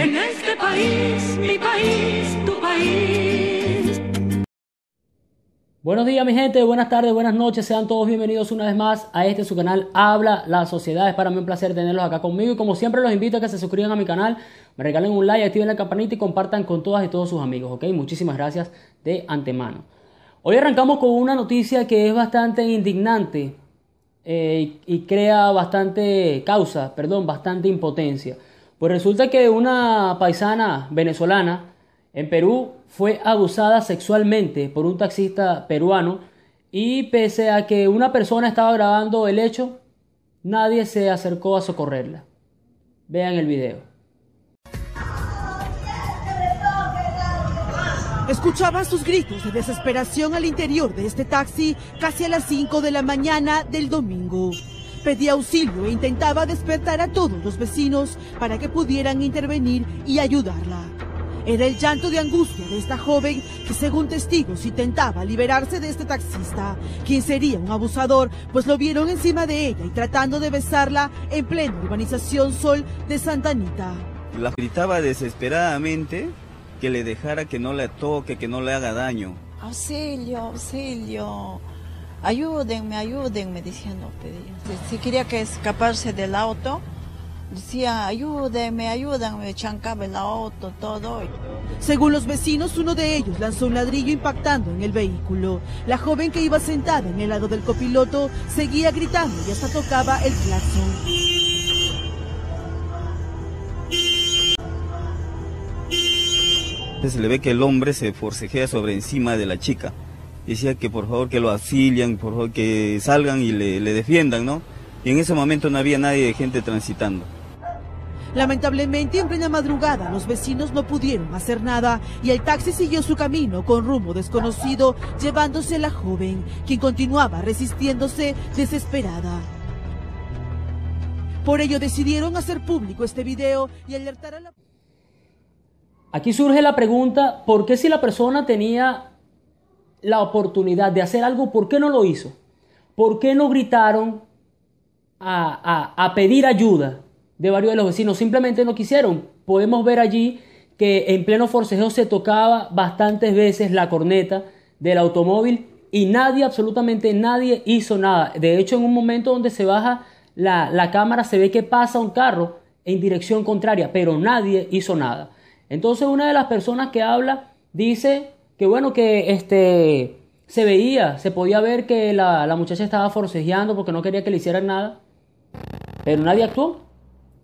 En este país, mi país, tu país. Buenos días mi gente, buenas tardes, buenas noches, sean todos bienvenidos una vez más a este su canal Habla la Sociedad. Es para mí un placer tenerlos acá conmigo y como siempre los invito a que se suscriban a mi canal, me regalen un like, activen la campanita y compartan con todas y todos sus amigos, ¿ok? Muchísimas gracias de antemano. Hoy arrancamos con una noticia que es bastante indignante eh, y crea bastante causa, perdón, bastante impotencia. Pues resulta que una paisana venezolana en Perú fue abusada sexualmente por un taxista peruano y pese a que una persona estaba grabando el hecho, nadie se acercó a socorrerla. Vean el video. Escuchaba sus gritos de desesperación al interior de este taxi casi a las 5 de la mañana del domingo. Pedía auxilio e intentaba despertar a todos los vecinos para que pudieran intervenir y ayudarla. Era el llanto de angustia de esta joven que según testigos intentaba liberarse de este taxista, quien sería un abusador, pues lo vieron encima de ella y tratando de besarla en plena urbanización Sol de Santa Anita. La gritaba desesperadamente que le dejara que no le toque, que no le haga daño. Auxilio, auxilio. Ayúdenme, ayúdenme, diciendo pedía. Si, si quería que escaparse del auto, decía, ayúdenme, ayúdenme, chancaba el auto, todo. Según los vecinos, uno de ellos lanzó un ladrillo impactando en el vehículo. La joven que iba sentada en el lado del copiloto seguía gritando y hasta tocaba el claxon. Se le ve que el hombre se forcejea sobre encima de la chica. Decía que por favor que lo auxilian, por favor que salgan y le, le defiendan, ¿no? Y en ese momento no había nadie de gente transitando. Lamentablemente, en plena madrugada, los vecinos no pudieron hacer nada y el taxi siguió su camino con rumbo desconocido, llevándose a la joven, quien continuaba resistiéndose desesperada. Por ello decidieron hacer público este video y alertar a la... Aquí surge la pregunta, ¿por qué si la persona tenía la oportunidad de hacer algo, por qué no lo hizo? ¿Por qué no gritaron a, a, a pedir ayuda de varios de los vecinos? Simplemente no quisieron. Podemos ver allí que en pleno forcejeo se tocaba bastantes veces la corneta del automóvil y nadie, absolutamente nadie hizo nada. De hecho, en un momento donde se baja la, la cámara se ve que pasa un carro en dirección contraria, pero nadie hizo nada. Entonces una de las personas que habla dice que bueno, que este, se veía, se podía ver que la, la muchacha estaba forcejeando porque no quería que le hicieran nada, pero nadie actuó,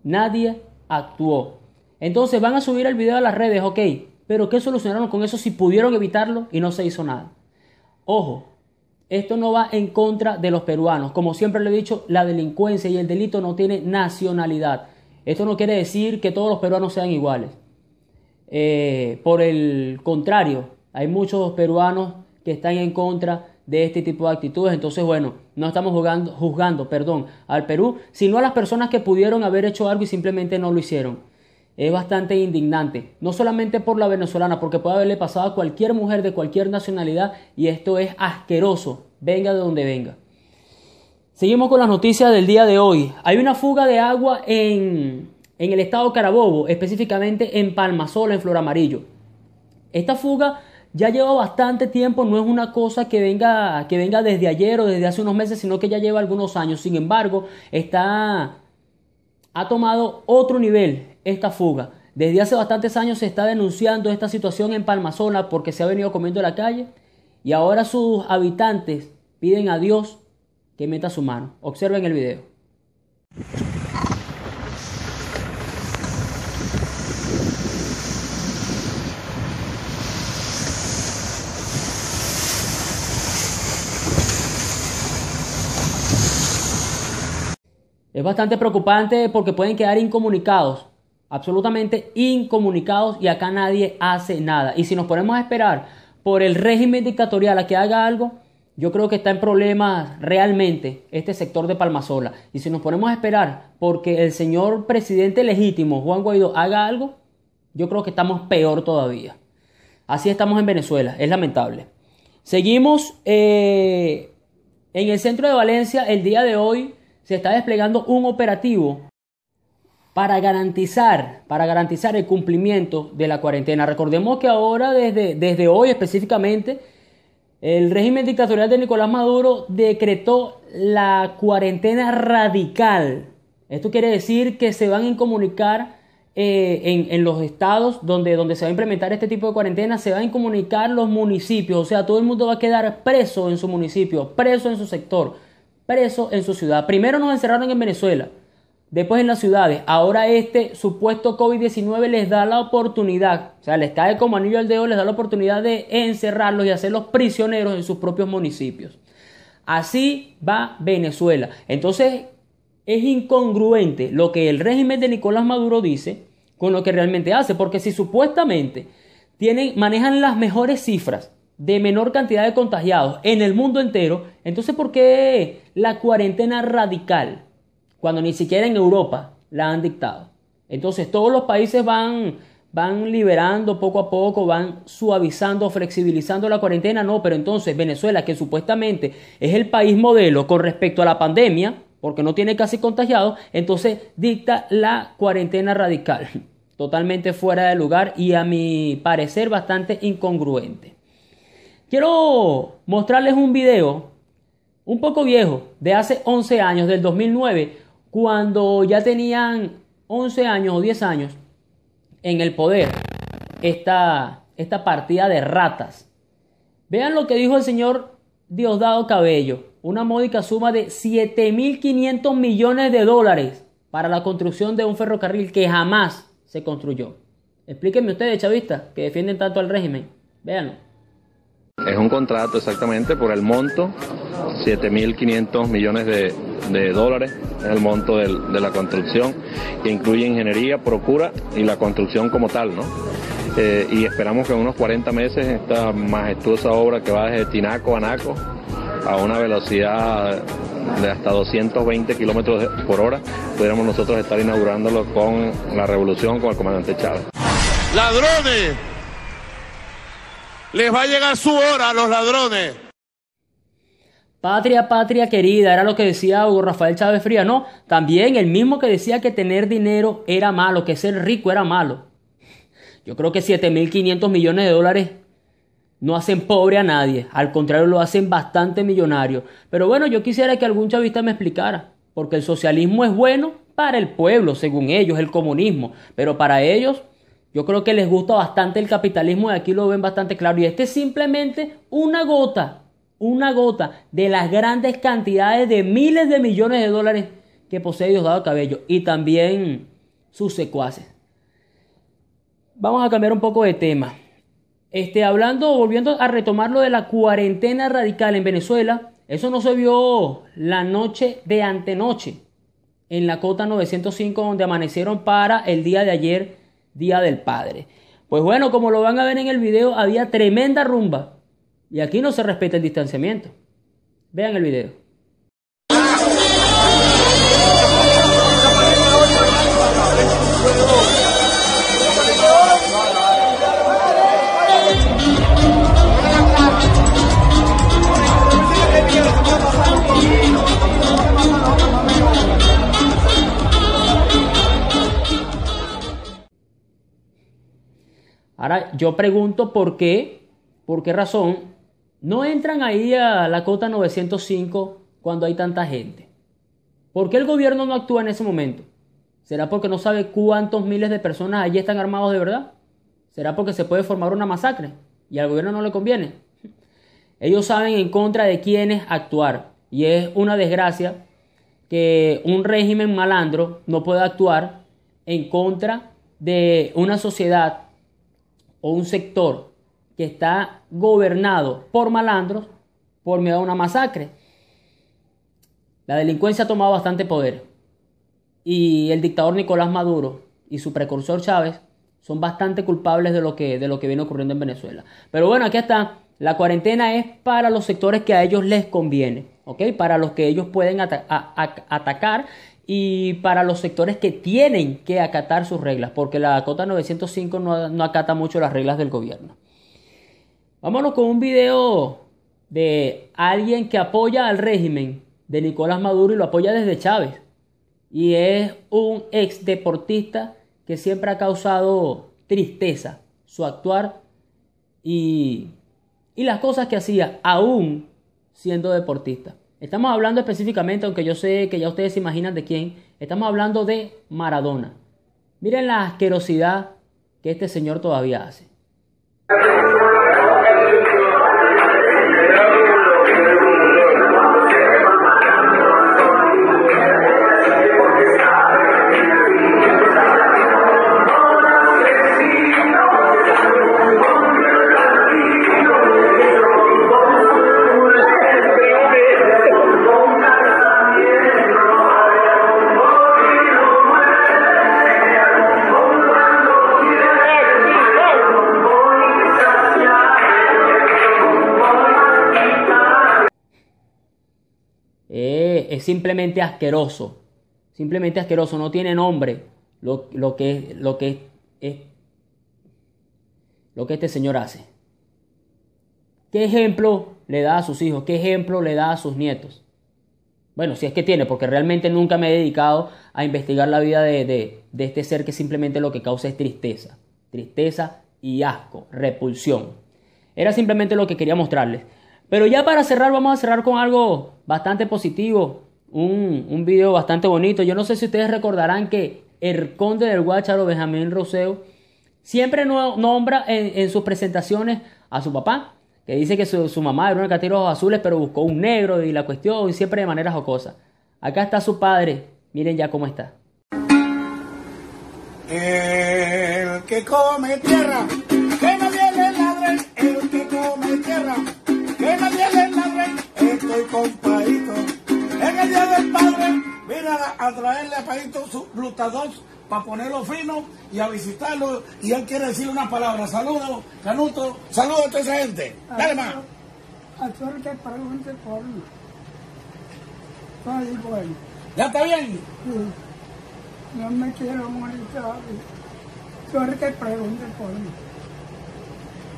nadie actuó. Entonces van a subir el video a las redes, ok, pero ¿qué solucionaron con eso si pudieron evitarlo y no se hizo nada? Ojo, esto no va en contra de los peruanos. Como siempre le he dicho, la delincuencia y el delito no tiene nacionalidad. Esto no quiere decir que todos los peruanos sean iguales. Eh, por el contrario, hay muchos peruanos que están en contra de este tipo de actitudes. Entonces, bueno, no estamos juzgando, perdón, al Perú, sino a las personas que pudieron haber hecho algo y simplemente no lo hicieron. Es bastante indignante, no solamente por la venezolana, porque puede haberle pasado a cualquier mujer de cualquier nacionalidad y esto es asqueroso, venga de donde venga. Seguimos con las noticias del día de hoy. Hay una fuga de agua en, en el estado Carabobo, específicamente en Palmasola, en Flor Amarillo. Esta fuga ya lleva bastante tiempo, no es una cosa que venga, que venga desde ayer o desde hace unos meses, sino que ya lleva algunos años. Sin embargo, está, ha tomado otro nivel esta fuga. Desde hace bastantes años se está denunciando esta situación en Palmasola porque se ha venido comiendo la calle y ahora sus habitantes piden a Dios que meta su mano. Observen el video. Bastante preocupante porque pueden quedar incomunicados, absolutamente incomunicados y acá nadie hace nada. Y si nos ponemos a esperar por el régimen dictatorial a que haga algo, yo creo que está en problemas realmente este sector de Palmasola. Y si nos ponemos a esperar porque el señor presidente legítimo, Juan Guaidó, haga algo, yo creo que estamos peor todavía. Así estamos en Venezuela, es lamentable. Seguimos eh, en el centro de Valencia el día de hoy se está desplegando un operativo para garantizar, para garantizar el cumplimiento de la cuarentena. Recordemos que ahora, desde, desde hoy específicamente, el régimen dictatorial de Nicolás Maduro decretó la cuarentena radical. Esto quiere decir que se van a incomunicar eh, en, en, los estados donde, donde se va a implementar este tipo de cuarentena, se van a incomunicar los municipios. O sea, todo el mundo va a quedar preso en su municipio, preso en su sector, preso en su ciudad. Primero nos encerraron en Venezuela después en las ciudades. Ahora este supuesto COVID-19 les da la oportunidad, o sea, les cae como anillo al dedo, les da la oportunidad de encerrarlos y hacerlos prisioneros en sus propios municipios. Así va Venezuela. Entonces es incongruente lo que el régimen de Nicolás Maduro dice con lo que realmente hace, porque si supuestamente tienen, manejan las mejores cifras de menor cantidad de contagiados en el mundo entero, entonces ¿por qué la cuarentena radical? cuando ni siquiera en Europa la han dictado. Entonces todos los países van, van liberando poco a poco, van suavizando, flexibilizando la cuarentena. No, pero entonces Venezuela, que supuestamente es el país modelo con respecto a la pandemia, porque no tiene casi contagiados, entonces dicta la cuarentena radical. Totalmente fuera de lugar y a mi parecer bastante incongruente. Quiero mostrarles un video un poco viejo, de hace 11 años, del 2009, cuando ya tenían 11 años o 10 años en el poder esta, esta partida de ratas. Vean lo que dijo el señor Diosdado Cabello, una módica suma de 7.500 millones de dólares para la construcción de un ferrocarril que jamás se construyó. Explíquenme ustedes, chavistas, que defienden tanto al régimen. Véanlo. Es un contrato exactamente por el monto, 7.500 millones de, dólares es el monto del, de la construcción, que incluye ingeniería, procura y la construcción como tal, ¿no? Eh, y esperamos que en unos 40 meses esta majestuosa obra que va desde Tinaco a Naco a una velocidad de hasta 220 kilómetros por hora, pudiéramos nosotros estar inaugurándolo con la revolución, con el comandante Chávez. ¡Ladrones! Les va a llegar su hora a los ladrones. Patria, patria querida, era lo que decía Hugo Rafael Chávez Fría. No, también el mismo que decía que tener dinero era malo, que ser rico era malo. Yo creo que 7.500 millones de dólares no hacen pobre a nadie, al contrario lo hacen bastante millonario. Pero bueno, yo quisiera que algún chavista me explicara, porque el socialismo es bueno para el pueblo, según ellos, el comunismo, pero para ellos yo creo que les gusta bastante el capitalismo y aquí lo ven bastante claro. Y este es simplemente una gota una gota de las grandes cantidades de miles de millones de dólares que posee Diosdado Cabello y también sus secuaces. Vamos a cambiar un poco de tema. Este, hablando, volviendo a retomar lo de la cuarentena radical en Venezuela, eso no se vio la noche de antenoche en la cota 905 donde amanecieron para el día de ayer, Día del Padre. Pues bueno, como lo van a ver en el video, había tremenda rumba y aquí no se respeta el distanciamiento. Vean el video. Yo pregunto por qué, por qué razón no entran ahí a la cota 905 cuando hay tanta gente. ¿Por qué el gobierno no actúa en ese momento? ¿Será porque no sabe cuántos miles de personas allí están armados de verdad? ¿Será porque se puede formar una masacre y al gobierno no le conviene? Ellos saben en contra de quiénes actuar y es una desgracia que un régimen malandro no pueda actuar en contra de una sociedad o un sector que está gobernado por malandros por miedo a una masacre. La delincuencia ha tomado bastante poder y el dictador Nicolás Maduro y su precursor Chávez son bastante culpables de lo que, de lo que viene ocurriendo en Venezuela. Pero bueno, aquí está. La cuarentena es para los sectores que a ellos les conviene. Para los que ellos pueden atacar y para los sectores que tienen que acatar sus reglas, porque la cota 905 no, no acata mucho las reglas del gobierno. Vámonos con un video de alguien que apoya al régimen de Nicolás Maduro y lo apoya desde Chávez. y es un ex deportista que siempre ha causado tristeza su actuar y, y las cosas que hacía aún siendo deportista. Estamos hablando específicamente, aunque yo sé que ya ustedes se imaginan de quién, estamos hablando de Maradona. Miren la asquerosidad que este señor todavía hace. Simplemente asqueroso. Simplemente asqueroso. No tiene nombre lo, lo que, lo, que es, lo que este señor hace. ¿Qué ejemplo le da a sus hijos? ¿Qué ejemplo le da a sus nietos? Bueno, si es que tiene, porque realmente nunca me he dedicado a investigar la vida de, de, de este ser que simplemente lo que causa es tristeza. Tristeza y asco, repulsión. Era simplemente lo que quería mostrarles. Pero ya para cerrar, vamos a cerrar con algo bastante positivo. Un, un video bastante bonito. Yo no sé si ustedes recordarán que el conde del Guácharo, Benjamín Roseo, siempre no, nombra en, en, sus presentaciones a su papá, que dice que su, su mamá era una de ojos azules, pero buscó un negro y la cuestión, siempre de manera jocosa. Acá está su padre. Miren ya cómo está. El que come tierra, que el que come tierra que estoy con día del padre, mira a traerle a Paito su Bluta2 para ponerlo fino y a visitarlo. Y él quiere decir una palabra. Saludos, Canuto. Saludos a toda esa gente. Dale más. A todo el que pregunte por mí. Ay, bueno. ¿Ya está bien? Sí. No me quiero morir que pregunte por mí.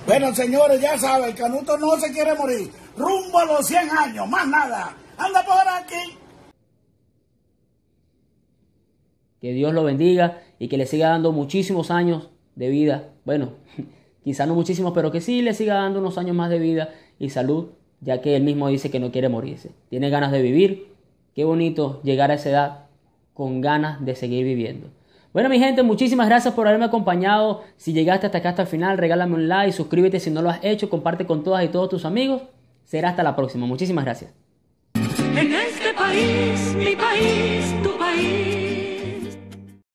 Bueno, señores, ya saben, Canuto no se quiere morir. Rumbo a los 100 años, más nada. Anda por aquí. Que Dios lo bendiga y que le siga dando muchísimos años de vida. Bueno, quizá no muchísimos, pero que sí le siga dando unos años más de vida y salud, ya que él mismo dice que no quiere morirse. Tiene ganas de vivir. Qué bonito llegar a esa edad con ganas de seguir viviendo. Bueno, mi gente, muchísimas gracias por haberme acompañado. Si llegaste hasta acá hasta el final, regálame un like, suscríbete si no lo has hecho, comparte con todas y todos tus amigos. Será hasta la próxima. Muchísimas gracias. En este país, mi país, tu país.